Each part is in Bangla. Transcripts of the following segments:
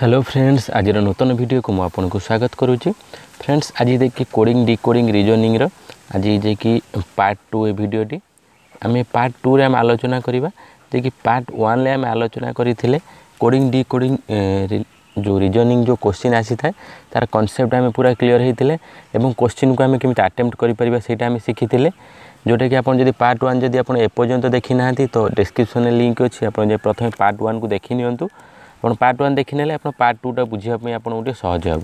হ্যালো ফ্রেন্ডস আজর নূতন ভিডিওকে মু আপনার স্বাগত করুছি ফ্রেন্ডস আজ দেখি কোডিং ডিকোডিং রিজনিংর আজ যেকি পার্ট টু এ ভিডিওটি আমি পার্ট টুরে আমি আলোচনা করা যেকি পার্ট ওয়ানে আমি আলোচনা করে কোডিং ডিকোডিং যে রিজনিং যে কোশ্চিন আসি থাকে তার কনসেপ্ট আমি পুরা ক্লিয়ার হয়েছিল এবং কোশ্চিনকে আমি কেমি আটেম্প্ট করে পারা সেইটা আমি শিখিলে ଯେଉଁଟାକି ଆପଣ ଯଦି ପାର୍ଟ ୱାନ୍ ଯଦି ଆପଣ ଏପର୍ଯ୍ୟନ୍ତ ଦେଖିନାହାନ୍ତି ତ ଡେସ୍କ୍ରିପ୍ସନ୍ରେ ଲିଙ୍କ୍ ଅଛି ଆପଣ ଯେ ପ୍ରଥମେ ପାର୍ଟ ୱାନ୍କୁ ଦେଖିନିଅନ୍ତୁ ଆପଣ ପାର୍ଟ ୱାନ୍ ଦେଖିନେଲେ ଆପଣ ପାର୍ଟ ଟୁଟା ବୁଝିବା ପାଇଁ ଆପଣଙ୍କୁ ଟିକେ ସହଜ ହେବ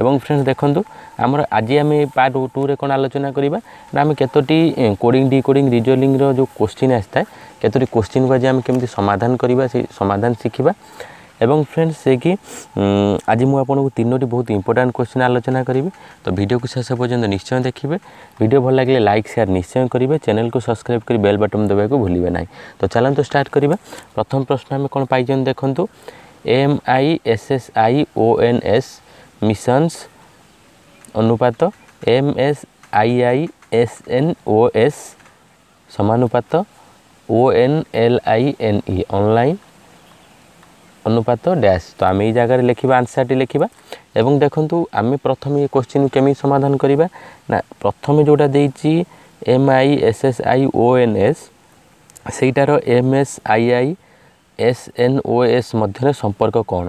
ଏବଂ ଫ୍ରେଣ୍ଡସ୍ ଦେଖନ୍ତୁ ଆମର ଆଜି ଆମେ ପାର୍ଟ ଟୁରେ କ'ଣ ଆଲୋଚନା କରିବା ନା ଆମେ କେତୋଟି କୋଡ଼ିଂ ଡିକୋଡ଼ିଂ ରିଜୋଲିଂର ଯେଉଁ କୋଶ୍ଚିନ୍ ଆସିଥାଏ କେତୋଟି କୋଶ୍ଚିନ୍କୁ ଆଜି ଆମେ କେମିତି ସମାଧାନ କରିବା ସେ ସମାଧାନ ଶିଖିବା ଏବଂ ଫ୍ରେଣ୍ଡସ୍ ସେ କି ଆଜି ମୁଁ ଆପଣଙ୍କୁ ତିନୋଟି ବହୁତ ଇମ୍ପୋର୍ଟାଣ୍ଟ କୋଶ୍ଚିନ୍ ଆଲୋଚନା କରିବି ତ ଭିଡ଼ିଓକୁ ଶେଷ ପର୍ଯ୍ୟନ୍ତ ନିଶ୍ଚୟ ଦେଖିବେ ଭିଡ଼ିଓ ଭଲ ଲାଗିଲେ ଲାଇକ୍ ସେୟାର ନିଶ୍ଚୟ କରିବେ ଚ୍ୟାନେଲ୍କୁ ସବସ୍କ୍ରାଇବ୍ କରି ବେଲ୍ ବଟନ୍ ଦେବାକୁ ଭୁଲିବେ ନାହିଁ ତ ଚାଲନ୍ତୁ ଷ୍ଟାର୍ଟ କରିବା ପ୍ରଥମ ପ୍ରଶ୍ନ ଆମେ କ'ଣ ପାଇଛନ୍ତି ଦେଖନ୍ତୁ M I S S I O N S missions অনুপাত M S I I S N O S সমানুপাত O N L I N E online অনুপাত ড্যাশ তো আমি এই জায়গায় লিখবা আনসারটি লিখবা এবং দেখন্তু আমি প্রথমে এই কোশ্চিন কেমিতি সমাধান করিবা না প্রথমে যেটা দেইছি M I S S I O N S সেইটার M S I I S N O S ମଧ୍ୟରେ ସମ୍ପର୍କ କ'ଣ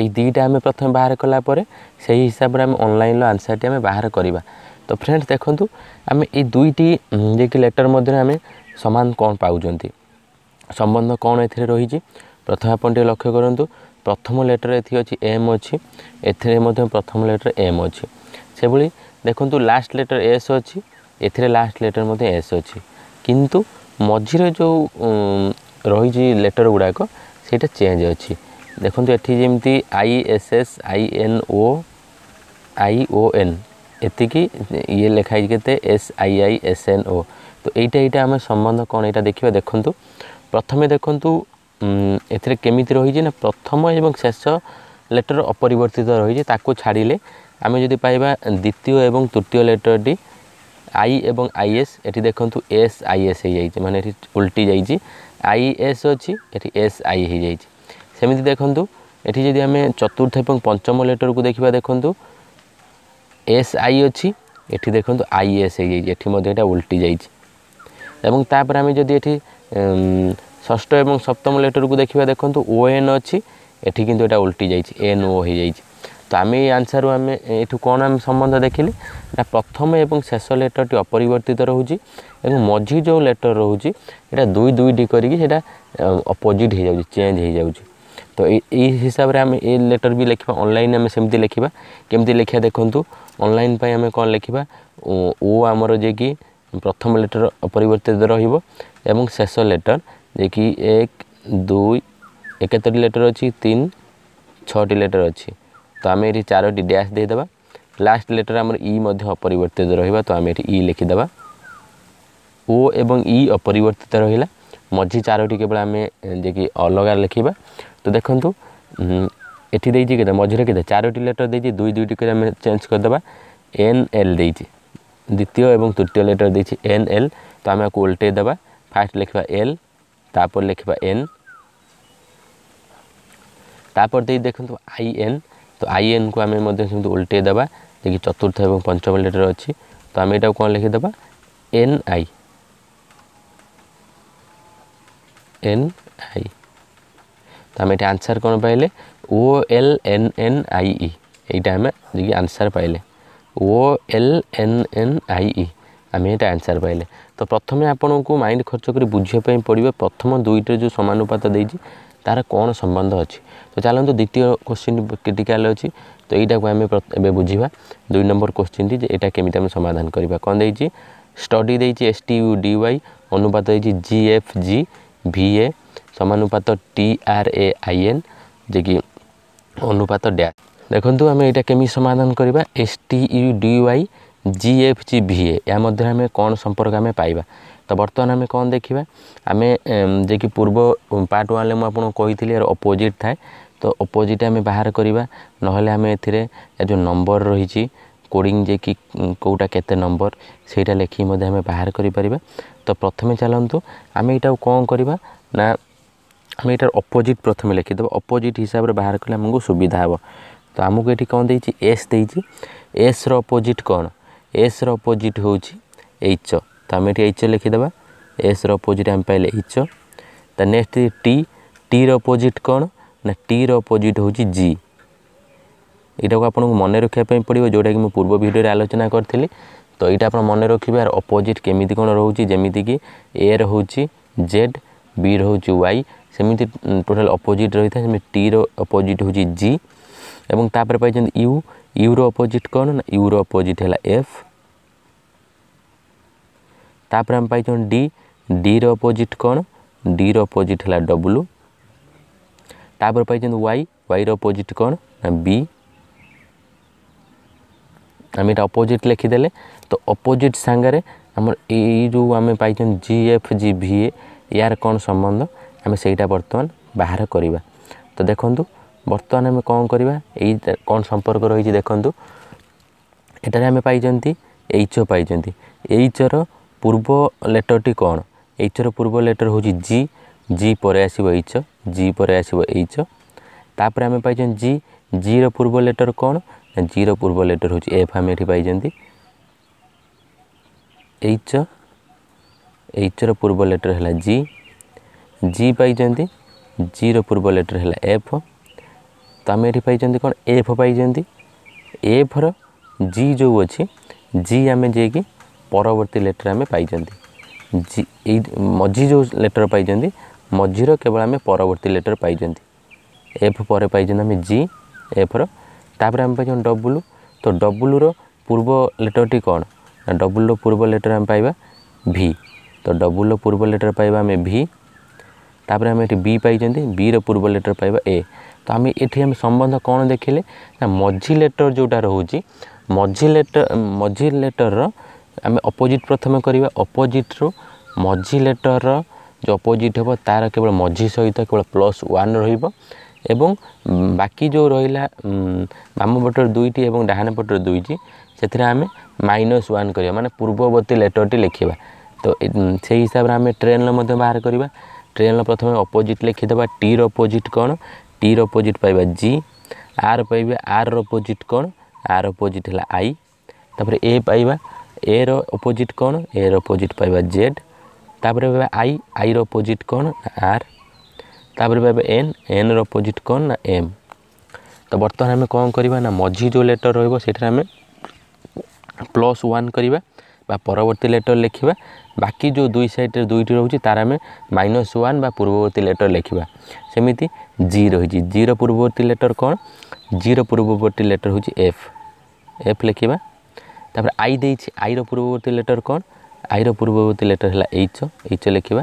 ଏଇ ଦୁଇଟା ଆମେ ପ୍ରଥମେ ବାହାର କଲା ପରେ ସେହି ହିସାବରେ ଆମେ ଅନଲାଇନ୍ର ଆନ୍ସର୍ଟି ଆମେ ବାହାର କରିବା ତ ଫ୍ରେଣ୍ଡସ୍ ଦେଖନ୍ତୁ ଆମେ ଏଇ ଦୁଇଟି ଯେକି ଲେଟର୍ ମଧ୍ୟରେ ଆମେ ସମାନ କ'ଣ ପାଉଛନ୍ତି ସମ୍ବନ୍ଧ କ'ଣ ଏଥିରେ ରହିଛି ପ୍ରଥମେ ଆପଣ ଟିକେ ଲକ୍ଷ୍ୟ କରନ୍ତୁ ପ୍ରଥମ ଲେଟର୍ ଏଠି ଅଛି ଏମ୍ ଅଛି ଏଥିରେ ମଧ୍ୟ ପ୍ରଥମ ଲେଟର୍ ଏମ୍ ଅଛି ସେଭଳି ଦେଖନ୍ତୁ ଲାଷ୍ଟ ଲେଟର୍ ଏସ୍ ଅଛି ଏଥିରେ ଲାଷ୍ଟ ଲେଟର୍ ମଧ୍ୟ ଏସ୍ ଅଛି କିନ୍ତୁ ମଝିରେ ଯେଉଁ ରହିଛି ଲେଟର ଗୁଡ଼ାକ ସେଇଟା ଚେଞ୍ଜ ଅଛି ଦେଖନ୍ତୁ ଏଠି ଯେମିତି I S S I N O I O N ଏତିକି ଇଏ ଲେଖା ହେଇଛି କେତେ S I I S N O ତ ଏଇଟା ଏଇଟା ଆମେ ସମ୍ବନ୍ଧ କ'ଣ ଏଇଟା ଦେଖିବା ଦେଖନ୍ତୁ ପ୍ରଥମେ ଦେଖନ୍ତୁ ଏଥିରେ କେମିତି ରହିଛି ନା ପ୍ରଥମ ଏବଂ ଶେଷ ଲେଟର ଅପରିବର୍ତ୍ତିତ ରହିଛି ତାକୁ ଛାଡ଼ିଲେ ଆମେ ଯଦି ପାଇବା ଦ୍ୱିତୀୟ ଏବଂ ତୃତୀୟ ଲେଟରଟି ଆଇ ଏବଂ ଆଇଏସ୍ ଏଠି ଦେଖନ୍ତୁ ଏସ୍ ଆଇଏସ୍ ହେଇଯାଇଛି ମାନେ ଏଠି ଓଲଟି ଯାଇଛି আইএস অছি এটি এস আই হয়েযাইছে সেমিতি দেখন্তু এটি যদি আমি চতুর্থ এবং পঞ্চম লেটরকু দেখিবা দেখন্তু এস আই অছি এটি দেখন্তু আইএস হয়েযাইছে এটি মধ্যে এটা উল্টি যাইছে এবং তারপরে আমি যদি এটি ষষ্ঠ এবং সপ্তম লেটরকু দেখিবা দেখন্তু ওএন অছি এটি কিন্তু এটা উল্টি যাইছে এন ও হয়েযাইছে ସ୍ୱାମୀ ଆନ୍ସର୍ରୁ ଆମେ ଏଠୁ କ'ଣ ଆମେ ସମ୍ବନ୍ଧ ଦେଖିଲେ ନା ପ୍ରଥମ ଏବଂ ଶେଷ ଲେଟର୍ଟି ଅପରିବର୍ତ୍ତିତ ରହୁଛି ଏବଂ ମଝି ଯେଉଁ ଲେଟର୍ ରହୁଛି ଏଇଟା ଦୁଇ ଦୁଇଟି କରିକି ସେଇଟା ଅପୋଜିଟ୍ ହେଇଯାଉଛି ଚେଞ୍ଜ ହେଇଯାଉଛି ତ ଏଇ ହିସାବରେ ଆମେ ଏ ଲେଟର୍ ବି ଲେଖିବା ଅନଲାଇନ୍ ଆମେ ସେମିତି ଲେଖିବା କେମିତି ଲେଖିବା ଦେଖନ୍ତୁ ଅନଲାଇନ୍ ପାଇଁ ଆମେ କ'ଣ ଲେଖିବା ଓ ଆମର ଯିଏକି ପ୍ରଥମ ଲେଟର୍ ଅପରିବର୍ତ୍ତିତ ରହିବ ଏବଂ ଶେଷ ଲେଟର୍ ଯିଏକି ଏକ ଦୁଇ କେତୋଟି ଲେଟର୍ ଅଛି ତିନି ଛଅଟି ଲେଟର୍ ଅଛି তো ଆମେ ଏଠି ଚାରୋଟି ଡ୍ୟାସ୍ ଦେଇଦେବା ଲାଷ୍ଟ ଲେଟର୍ ଆମର ଇ ମଧ୍ୟ ଅପରିବର୍ତ୍ତିତ ରହିବା ତ ଆମେ ଏଠି ଇ ଲେଖିଦେବା ଓ ଏବଂ ଇ ଅପରିବର୍ତ୍ତିତ ରହିଲା ମଝି ଚାରୋଟି କେବଳ ଆମେ ଯାଇକି ଅଲଗା ଲେଖିବା ତ ଦେଖନ୍ତୁ ଏଠି ଦେଇଛି କେତେ ମଝିରେ କେତେ ଚାରୋଟି ଲେଟର୍ ଦେଇଛି ଦୁଇ ଦୁଇଟି କରି ଆମେ ଚେଞ୍ଜ କରିଦେବା ଏନ୍ ଏଲ୍ ଦେଇଛି ଦ୍ୱିତୀୟ ଏବଂ ତୃତୀୟ ଲେଟର୍ ଦେଇଛି ଏନ୍ ଏଲ୍ ତ ଆମେ ଆକୁ ଓଲଟେଇ ଦେବା ଫାଷ୍ଟ ଲେଖିବା ଏଲ୍ ତାପରେ ଲେଖିବା ଏନ୍ ତାପରେ ଦେଇ ଦେଖନ୍ତୁ ଆଇ ଏନ୍ তো ଆଇଏନ୍କୁ ଆମେ ମଧ୍ୟ ସେମିତି ଓଲଟେଇ ଦେବା ଯେକି ଚତୁର୍ଥ ଏବଂ ପଞ୍ଚମ ଲେଟର୍ ଅଛି ତ ଆମେ ଏଇଟାକୁ କ'ଣ ଲେଖିଦେବା ଏନ୍ ଆଇ ଏନ୍ ଆଇ ତ ଆମେ ଏଠି ଆନ୍ସର୍ କ'ଣ ପାଇଲେ O L N N I E এইটা আমি দেখি আনসার পাইলে O L N N I E আমি এটা আনসার পাইলে তো প্রথমে আপনার মাইন্ড খরচ করে বুঝিয়া পড়বে প্রথম দুইটার যে সমানুপাত দিয়েছি ତାର କ'ଣ ସମ୍ବନ୍ଧ ଅଛି ତ ଚାଲନ୍ତୁ ଦ୍ୱିତୀୟ କୋଶ୍ଚିନ୍ କ୍ରିଟିକାଲ୍ ଅଛି ତ ଏଇଟାକୁ ଆମେ ଏବେ ବୁଝିବା ଦୁଇ ନମ୍ବର କୋଶ୍ଚିନ୍ଟି ଯେ ଏଇଟା କେମିତି ଆମେ ସମାଧାନ କରିବା କ'ଣ ଦେଇଛି ଷ୍ଟଡ଼ି ଦେଇଛି S T U D Y ଅନୁପାତ ଦେଇଛି G F G V A ସମାନୁପାତ T R A I N ଯେ କି ଅନୁପାତ ଡ୍ୟାସ୍ ଦେଖନ୍ତୁ ଆମେ ଏଇଟା କେମିତି ସମାଧାନ କରିବା S T U D Y G F G V A ଏହା ମଧ୍ୟରେ ଆମେ କ'ଣ ସମ୍ପର୍କ ଆମେ ପାଇବା ତ ବର୍ତ୍ତମାନ ଆମେ କ'ଣ ଦେଖିବା ଆମେ ଯେ କି ପୂର୍ବ ପାର୍ଟ ୱାନ୍ରେ ମୁଁ ଆପଣଙ୍କୁ କହିଥିଲି ଏହାର ଅପୋଜିଟ୍ ଥାଏ ତ ଅପୋଜିଟ୍ ଆମେ ବାହାର କରିବା ନହେଲେ ଆମେ ଏଥିରେ ଏ ଯେଉଁ ନମ୍ବର ରହିଛି କୋଡ଼ିଂ ଯେ କି କେଉଁଟା କେତେ ନମ୍ବର ସେଇଟା ଲେଖିକି ମଧ୍ୟ ଆମେ ବାହାର କରିପାରିବା ତ ପ୍ରଥମେ ଚାଲନ୍ତୁ ଆମେ ଏଇଟାକୁ କ'ଣ କରିବା ନା ଆମେ ଏଇଟାର ଅପୋଜିଟ୍ ପ୍ରଥମେ ଲେଖିଦେବା ଅପୋଜିଟ୍ ହିସାବରେ ବାହାର କଲେ ଆମକୁ ସୁବିଧା ହେବ ତ ଆମକୁ ଏଠି କ'ଣ ଦେଇଛି ଏସ୍ ଦେଇଛି ଏସ୍ର ଅପୋଜିଟ୍ କ'ଣ ଏସ୍ର ଅପୋଜିଟ୍ ହେଉଛି ଏଚ୍ তো আমি এটি এইচ লিখিদেবা এস্র অপোজিট আমি পাইলে এইচ তা নেক্সট টি টির অপোজিট କ'ଣ ନା ଟିର ଅପୋଜିଟ୍ ହେଉଛି ଜି ଏଇଟାକୁ ଆପଣଙ୍କୁ ମନେ ରଖିବା ପାଇଁ ପଡ଼ିବ ଯେଉଁଟାକି ମୁଁ ପୂର୍ବ ଭିଡ଼ିଓରେ ଆଲୋଚନା କରିଥିଲି ତ ଏଇଟା ଆପଣ ମନେ ରଖିବେ ଆର ଅପୋଜିଟ୍ କେମିତି କ'ଣ ରହୁଛି ଯେମିତିକି ଏର ହେଉଛି ଜେଡ୍ ବିର ହେଉଛି ୱାଇ ସେମିତି ଟୋଟାଲ୍ ଅପୋଜିଟ୍ ରହିଥାଏ ସେମିତି ଟିର ଅପୋଜିଟ୍ ହେଉଛି ଜି ଏବଂ ତାପରେ ପାଇଛନ୍ତି ୟୁ ୟୁର ଅପୋଜିଟ୍ କ'ଣ ନା ୟୁର ଅପୋଜିଟ୍ ହେଲା ଏଫ୍ ତାପରେ ଆମେ ପାଇଛୁ ଡି ডির অপোজিট কোণ ডির অপোজিট হল ডবলু তাপরে পাইছেন ওয়াই ওয়াইর অপোজিট কোণ না বি আমি এটা অপোজিট লিখিদেলে তো অপোজিট সাংরে আমার এই যে আমি পাইছেন জি এফ জি ভি এ ইয়ার কোণ সম্বন্ধ আমি সেইটা বর্তমান বাহার করা তো দেখুন বর্তমানে আমি কম করা এই কোণ সম্পর্ক রয়েছে দেখুন এটারে আমি পাইছেন এইচ পাইছেন এইচর পূর্ব লেଟরটি କ'ଣ ଏଚ୍ର ପୂର୍ବ ଲେଟର୍ ହେଉଛି ଜି ଜି ପରେ ଆସିବ ଏଚ୍ ଜି ପରେ ଆସିବ ଏଚ୍ ତାପରେ ଆମେ ପାଇଛନ୍ତି ଜି ଜିର ପୂର୍ବ ଲେଟର୍ କ'ଣ ଜିର ପୂର୍ବ ଲେଟର୍ ହେଉଛି ଏଫ୍ ଆମେ ଏଠି ପାଇଛନ୍ତି ଏଚ୍ ଏଚ୍ର ପୂର୍ବ ଲେଟର୍ ହେଲା ଜି ଜି ପାଇଛନ୍ତି ଜିର ପୂର୍ବ ଲେଟର୍ ହେଲା ଏଫ୍ ତ ଆମେ ଏଠି ପାଇଛନ୍ତି କ'ଣ ଏଫ୍ ପାଇଛନ୍ତି ଏଫ୍ର ଜି ଯେଉଁ ଅଛି ଜି ଆମେ ଯାଇକି ପରବର୍ତ୍ତୀ ଲେଟର୍ ଆମେ ପାଇଛନ୍ତି ଏଇ ମଝି ଯେଉଁ ଲେଟର୍ ପାଇଛନ୍ତି ମଝିର କେବଳ ଆମେ ପରବର୍ତ୍ତୀ ଲେଟର୍ ପାଇଛନ୍ତି ଏଫ୍ ପରେ ପାଇଛନ୍ତି ଆମେ ଜି ଏଫ୍ର ତାପରେ ଆମେ ପାଇଛନ୍ତି ଡବ୍ଲୁ ତ ଡବ୍ଲୁର ପୂର୍ବ ଲେଟର୍ଟି କ'ଣ ନା ଡବ୍ଲୁର ପୂର୍ବ ଲେଟର୍ ଆମେ ପାଇବା ଭି ତ ଡବ୍ଲୁର ପୂର୍ବ ଲେଟର୍ ପାଇବା ଆମେ ଭି ତାପରେ ଆମେ ଏଠି ବି ପାଇଛନ୍ତି ବିର ପୂର୍ବ ଲେଟର୍ ପାଇବା ଏ ତ ଆମେ ଏଠି ଆମେ ସମ୍ବନ୍ଧ କ'ଣ ଦେଖିଲେ ନା ମଝି ଲେଟର୍ ଯେଉଁଟା ରହୁଛି ମଝି ଲେଟର୍ ମଝି ଲେଟର୍ର ଆମେ ଅପୋଜିଟ୍ ପ୍ରଥମେ କରିବା ଅପୋଜିଟ୍ରୁ ମଝି ଲେଟର୍ର ଯେଉଁ ଅପୋଜିଟ୍ ହେବ ତା'ର କେବଳ ମଝି ସହିତ କେବଳ ପ୍ଲସ୍ ୱାନ୍ ରହିବ ଏବଂ ବାକି ଯେଉଁ ରହିଲା ବାମ ପଟରେ ଦୁଇଟି ଏବଂ ଡାହାଣ ପଟରେ ଦୁଇଟି ସେଥିରେ ଆମେ ମାଇନସ୍ ୱାନ୍ କରିବା ମାନେ ପୂର୍ବବର୍ତ୍ତୀ ଲେଟର୍ଟି ଲେଖିବା ତ ସେଇ ହିସାବରେ ଆମେ ଟ୍ରେନ୍ର ମଧ୍ୟ ବାହାର କରିବା ଟ୍ରେନ୍ର ପ୍ରଥମେ ଅପୋଜିଟ୍ ଲେଖିଦେବା ଟିର ଅପୋଜିଟ୍ କ'ଣ ଟିର ଅପୋଜିଟ୍ ପାଇବା ଜି ଆର୍ ପାଇବା ଆର୍ର ଅପୋଜିଟ୍ କ'ଣ ଆର୍ ଅପୋଜିଟ୍ ହେଲା ଆଇ ତାପରେ ଏ ପାଇବା এর অপোজিট কোণ এর অপোজিট পাইবা জেড তাপরে পাইবা আই আইর অপোজিট কোণ আর তাপরে পাইবা এন এনর অপোজিট কোণ না এম তো বর্তমান আমি কম করা না মঝি যে লেটর রহব সেটার আমি প্লস ওয়ান করা বা পরবর্তী লেটর লেখা বাকি যে দুই সাইডে দুইটি রয়েছে তার আমি মাইনস ওয়ান বা পূর্ববর্তী লেটর লেখা সেমিতি জি রয়েছে জির পূর্ববর্তী লেটর কোণ জির পূর্ববর্তী লেটর হচ্ছে এফ এফ লেখা তাপরে ଆଇ ଦେଇଛି ଆଇର ପୂର୍ବବର୍ତ୍ତୀ ଲେଟର୍ କ'ଣ ଆଇର ପୂର୍ବବର୍ତ୍ତୀ ଲେଟର୍ ହେଲା ଏଇଚ ଏଇଚ ଲେଖିବା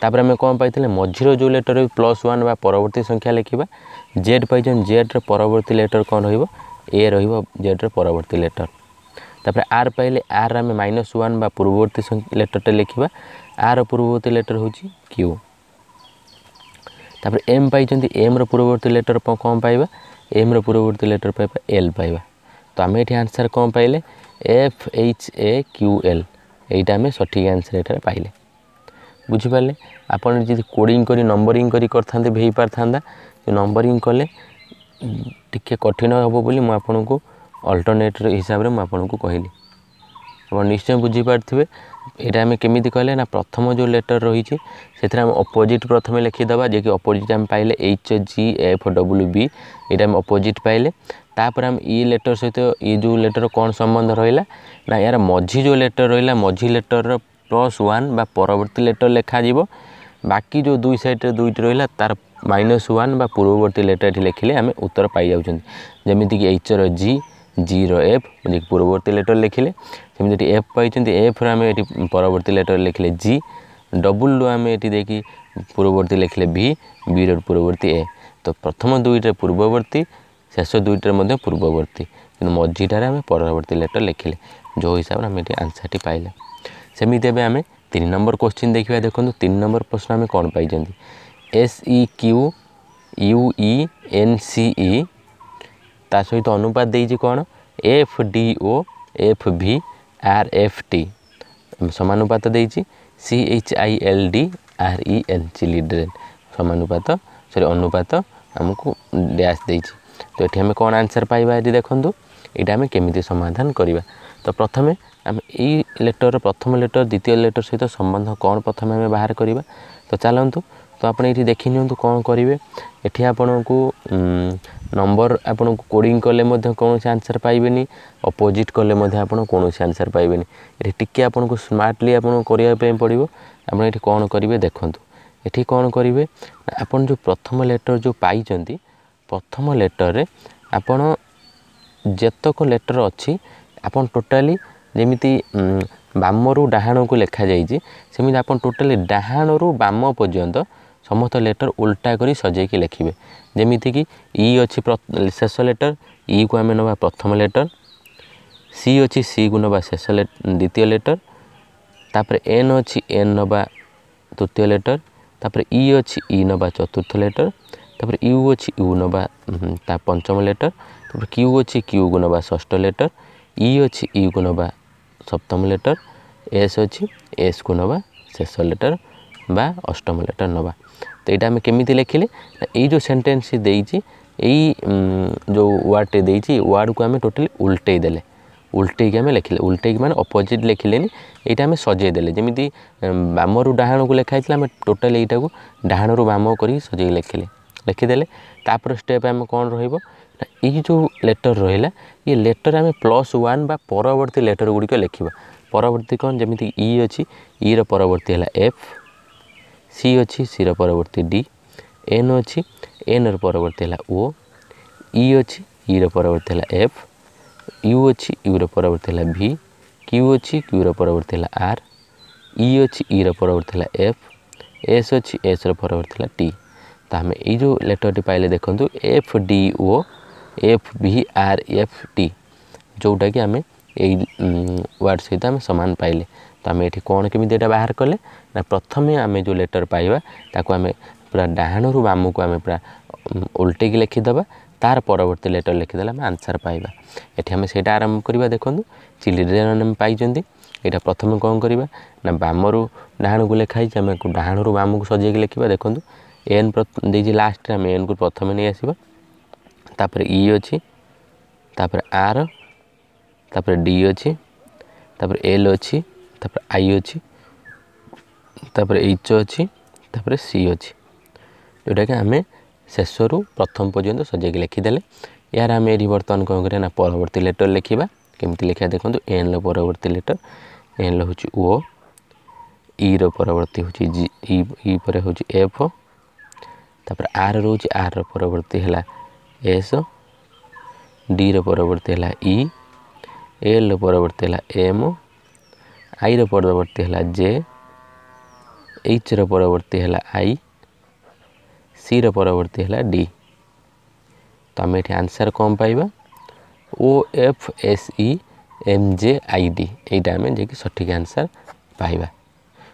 ତାପରେ ଆମେ କ'ଣ ପାଇଥିଲେ ମଝିର ଯେଉଁ ଲେଟର୍ ପ୍ଲସ୍ ୱାନ୍ ବା ପରବର୍ତ୍ତୀ ସଂଖ୍ୟା ଲେଖିବା ଜେଡ଼୍ ପାଇଛନ୍ତି ଜେଡ଼୍ର ପରବର୍ତ୍ତୀ ଲେଟର୍ କ'ଣ ରହିବ ଏ ରହିବ ଜେଡ଼୍ର ପରବର୍ତ୍ତୀ ଲେଟର୍ ତାପରେ ଆର୍ ପାଇଲେ ଆର୍ ଆମେ ମାଇନସ୍ ୱାନ୍ ବା ପୂର୍ବବର୍ତ୍ତୀ ଲେଟର୍ଟା ଲେଖିବା ଆର୍ ପୂର୍ବବର୍ତ୍ତୀ ଲେଟର୍ ହେଉଛି କ୍ୟୁ ତାପରେ ଏମ୍ ପାଇଛନ୍ତି ଏମ୍ର ପୂର୍ବବର୍ତ୍ତୀ ଲେଟର୍ କ'ଣ ପାଇବା ଏମ୍ର ପୂର୍ବବର୍ତ୍ତୀ ଲେଟର୍ ପାଇବା ଏଲ୍ ପାଇବା ତ ଆମେ ଏଠି ଆନ୍ସର୍ କ'ଣ ପାଇଲେ F H A Q L এইটা আমি সঠিক আনসার এটার পাইলে বুঝিপারে আপনার যদি কোডিং করে নম্বরিং করে করতে হয়েপার নম্বরিং কলে টিকি কঠিন হব বলে মু আপনার অল্টরনেট হিসাবে আপনার কহিলি আপনার নিশ্চয় বুঝিপারে এটা আমি কেমিতি কলে না প্রথম যে লেটর রয়েছে সেটা আমি অপোজিট প্রথমে লিখিদেবা যে কি অপোজিট আমি পাইলে H G F W B এটা আমি অপোজিট পাইলে তাপরে আমি ই লেটর সহিত ই যে লেটর কোণ সম্বন্ধ রহিলা না এর মঝি যে লেটর রহিলা মঝি লেটরর প্লস ওয়ান বা পরবর্তী লেটর লেখা যাব বাকি যে দুই সাইডে দুইটি রহিলা তার মাইনস ওয়ান বা পূর্ববর্তী লেটর এটি লিখিলে আমি উত্তর পাই যাচ্ছেন যেমিতিকি এইচর জি জির এফ পূর্ববর্তী লেটর লিখিলে ସେମିତି ଏଠି ଏଫ୍ ପାଇଛନ୍ତି ଏଫ୍ରୁ ଆମେ ଏଠି ପରବର୍ତ୍ତୀ ଲେଟର୍ ଲେଖିଲେ ଜି ଡବୁଲ୍ରୁ ଆମେ ଏଠି ଦେଇକି ପୂର୍ବବର୍ତ୍ତୀ ଲେଖିଲେ ଭି ବିର ପୂର୍ବବର୍ତ୍ତୀ ଏ ତ ପ୍ରଥମ ଦୁଇଟାରେ ପୂର୍ବବର୍ତ୍ତୀ ଶେଷ ଦୁଇଟାରେ ମଧ୍ୟ ପୂର୍ବବର୍ତ୍ତୀ କିନ୍ତୁ ମଝିଟାରେ ଆମେ ପରବର୍ତ୍ତୀ ଲେଟର୍ ଲେଖିଲେ ଯେଉଁ ହିସାବରେ ଆମେ ଏଠି ଆନ୍ସର୍ଟି ପାଇଲେ ସେମିତି ଏବେ ଆମେ ତିନି ନମ୍ବର କୋଶ୍ଚିନ୍ ଦେଖିବା ଦେଖନ୍ତୁ ତିନି ନମ୍ବର ପ୍ରଶ୍ନ ଆମେ କ'ଣ ପାଇଛନ୍ତି S E Q U E N C E ତା ସହିତ ଅନୁପାତ ଦେଇଛି କ'ଣ F D O F V R F T ସମାନୁପାତ ଦେଇଛି C H I L D R E L children ସମାନୁପାତ sorry ଅନୁପାତ ଆମକୁ ଡ୍ୟାସ୍ ଦେଇଛି ତ ଏଠି ଆମେ କ'ଣ ଆନ୍ସର୍ ପାଇବା ଏଠି ଦେଖନ୍ତୁ ଏଇଟା ଆମେ କେମିତି ସମାଧାନ କରିବା ତ ପ୍ରଥମେ ଆମେ ଏଇ ଲେଟର୍ର ପ୍ରଥମ ଲେଟର୍ ଦ୍ୱିତୀୟ ଲେଟର୍ ସହିତ ସମ୍ବନ୍ଧ କ'ଣ ପ୍ରଥମେ ଆମେ ବାହାର କରିବା ତ ଚାଲନ୍ତୁ ତ ଆପଣ ଏଠି ଦେଖି ନିଅନ୍ତୁ କ'ଣ କରିବେ ଏଠି ଆପଣଙ୍କୁ ନମ୍ବର ଆପଣଙ୍କୁ କୋଡ଼ିଂ କଲେ ମଧ୍ୟ କୌଣସି ଆନ୍ସର୍ ପାଇବେନି ଅପୋଜିଟ୍ କଲେ ମଧ୍ୟ ଆପଣ କୌଣସି ଆନ୍ସର୍ ପାଇବେନି ଏଠି ଟିକେ ଆପଣଙ୍କୁ ସ୍ମାର୍ଟଲି ଆପଣଙ୍କୁ କରିବା ପାଇଁ ପଡ଼ିବ ଆପଣ ଏଠି କ'ଣ କରିବେ ଦେଖନ୍ତୁ ଏଠି କ'ଣ କରିବେ ଆପଣ ଯେଉଁ ପ୍ରଥମ ଲେଟର୍ ଯେଉଁ ପାଇଛନ୍ତି ପ୍ରଥମ ଲେଟର୍ରେ ଆପଣ ଯେତକ ଲେଟର୍ ଅଛି ଆପଣ ଟୋଟାଲି ଯେମିତି ବାମରୁ ଡାହାଣକୁ ଲେଖାଯାଇଛି ସେମିତି ଆପଣ ଟୋଟାଲି ଡାହାଣରୁ ବାମ ପର୍ଯ୍ୟନ୍ତ সমস্ত লেটর উল্টা করে সজাইকি লেখিবে যেমিতিকি ই অছি শেষ লেটর ই কু আমি নেবা প্রথম লেটর সি অছি সি কু নেবা শেষ দ্বিতীয় লেটর তাপরে এন অছি এন নেবা তৃতীয় লেটর তাপরে ই অছি ই নেবা চতুর্থ লেটর ତାପରେ ୟୁ ଅଛି ୟୁ ନେବା ତା ପଞ୍ଚମ ଲେଟର୍ ତାପରେ କ୍ୟୁ ଅଛି କ୍ୟୁକୁ ନେବା ଷଷ୍ଠ ଲେଟର୍ ଇ ଅଛି ଇକୁ ନେବା ସପ୍ତମ ଲେଟର୍ ଏସ୍ ଅଛି ଏସ୍କୁ ନେବା ଶେଷ ଲେଟର୍ বা অষ্টম লেটর নেবা তো এটা আমি কেমিতি লেখিলে এই যে সেন্টেন্সটি দিয়েছি এই যে ওয়ার্ডটি দিয়েছি ওয়ার্ডকে আমি টোটালি উল্টাই দেলে উল্টাইকি আমি লেখিলে উল্টাইকি মানে অপোজিট লেখিলেনি এইটা আমি সজাই দেলে যেমি বামরু ডাহাণকু লেখা হয়েছিল আমি টোটাল এইটাকে ডাহাণরু বাম করি সজাই লেখিলে লেখিদেলে তাপরে স্টেপ আমি কম রহব এই যে লেটর রহিলা ই লেটর আমি প্লস ওয়ান বা পরবর্তী লেটর গুড়িক লেখিবা পরবর্তী কম যেমি ই অছি ইর পরবর্তী হল এফ ସି ଅଛି ସିର ପରବର୍ତ୍ତୀ ଡି ଏନ୍ ଅଛି ଏନ୍ର ପରବର୍ତ୍ତୀ ହେଲା ଓ ଇ ଅଛି ଇର ପରବର୍ତ୍ତୀ ହେଲା ଏଫ୍ ୟୁ ଅଛି ୟୁର ପରବର୍ତ୍ତୀ ହେଲା ଭି କ୍ୟୁ ଅଛି କ୍ୟୁର ପରବର୍ତ୍ତୀ ହେଲା ଆର୍ ଇ ଅଛି ଇର ପରବର୍ତ୍ତୀ ହେଲା ଏଫ୍ ଏସ୍ ଅଛି ଏସ୍ର ପରବର୍ତ୍ତୀ ହେଲା ଟି ତ ଆମେ ଏଇ ଯେଉଁ ଲେଟର୍ଟି ପାଇଲେ ଦେଖନ୍ତୁ F D O F V R F T ଯେଉଁଟାକି ଆମେ ଏଇ ୱାର୍ଡ଼ ସହିତ ଆମେ ସମାନ ପାଇଲେ ତ ଆମେ ଏଠି କ'ଣ କେମିତି ଏଇଟା ବାହାର କଲେ ନା ପ୍ରଥମେ ଆମେ ଯେଉଁ ଲେଟର୍ ପାଇବା ତାକୁ ଆମେ ପୁରା ଡାହାଣରୁ ବାମକୁ ଆମେ ପୁରା ଓଲଟେଇକି ଲେଖିଦେବା ତାର ପରବର୍ତ୍ତୀ ଲେଟର୍ ଲେଖିଦେଲେ ଆମେ ଆନ୍ସର୍ ପାଇବା ଏଠି ଆମେ ସେଇଟା ଆରମ୍ଭ କରିବା ଦେଖନ୍ତୁ ଚିଲିଡ୍ରେନ୍ ଆମେ ପାଇଛନ୍ତି ଏଇଟା ପ୍ରଥମେ କ'ଣ କରିବା ନା ବାମରୁ ଡାହାଣକୁ ଲେଖା ହେଇଛି ଆମେ ଡାହାଣରୁ ବାମକୁ ସଜେଇକି ଲେଖିବା ଦେଖନ୍ତୁ ଏନ୍ ଦେଇଛି ଲାଷ୍ଟରେ ଆମେ ଏନ୍କୁ ପ୍ରଥମେ ନେଇ ଆସିବା ତାପରେ ଇ ଅଛି ତାପରେ ଆର୍ ତାପରେ ଡି ଅଛି ତାପରେ ଏଲ୍ ଅଛି ତାପରେ ଆଇ ଅଛି ତାପରେ ଏଚ୍ ଅଛି ତାପରେ ସି ଅଛି ଯେଉଁଟାକି ଆମେ ଶେଷରୁ ପ୍ରଥମ ପର୍ଯ୍ୟନ୍ତ ସଜାଇକି ଲେଖିଦେଲେ ଏହାର ଆମେ ଏଠି ବର୍ତ୍ତମାନ କ'ଣ କରିବା ନା ପରବର୍ତ୍ତୀ ଲେଟର୍ ଲେଖିବା କେମିତି ଲେଖିବା ଦେଖନ୍ତୁ ଏନ୍ର ପରବର୍ତ୍ତୀ ଲେଟର୍ ଏନ୍ର ହେଉଛି ଓ ଇର ପରବର୍ତ୍ତୀ ହେଉଛି ଜି ଇ ପରେ ହେଉଛି ଏଫ୍ ତାପରେ ଆର୍ ରହୁଛି ଆର୍ର ପରବର୍ତ୍ତୀ ହେଲା ଏସ୍ ଡିର ପରବର୍ତ୍ତୀ ହେଲା ଇ ଏଲ୍ର ପରବର୍ତ୍ତୀ ହେଲା ଏମ୍ ଆଇର ପରବର୍ତ୍ତୀ ହେଲା ଜେ ଏଚ୍ର ପରବର୍ତ୍ତୀ ହେଲା ଆଇ ସିର ପରବର୍ତ୍ତୀ ହେଲା ଡି ତ ଆମେ ଏଠି ଆନ୍ସର୍ କ'ଣ ପାଇବା O F S E M J I D ଏଇଟା ଆମେ ଯାଇକି ସଠିକ୍ ଆନ୍ସର୍ ପାଇବା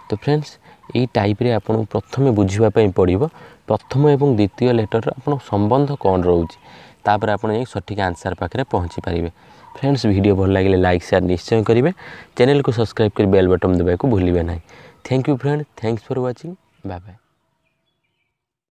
ତ ଫ୍ରେଣ୍ଡସ୍ ଏଇ ଟାଇପ୍ରେ ଆପଣଙ୍କୁ ପ୍ରଥମେ ବୁଝିବା ପାଇଁ ପଡ଼ିବ ପ୍ରଥମ ଏବଂ ଦ୍ୱିତୀୟ ଲେଟର୍ର ଆପଣଙ୍କ ସମ୍ବନ୍ଧ କ'ଣ ରହୁଛି ତାପରେ ଆପଣ ଯାଇ ସଠିକ୍ ଆନ୍ସର୍ ପାଖରେ ପହଞ୍ଚି ପାରିବେ ଫ୍ରେଣ୍ଡସ୍ ଭିଡ଼ିଓ ଭଲ ଲାଗିଲେ ଲାଇକ୍ ସେୟାର ନିଶ୍ଚୟ କରିବେ ଚ୍ୟାନେଲ୍କୁ ସବସ୍କ୍ରାଇବ୍ କରି ବେଲ୍ ବଟନ୍ ଦେବାକୁ ଭୁଲିବେ ନାହିଁ thank you friend thanks for watching bye bye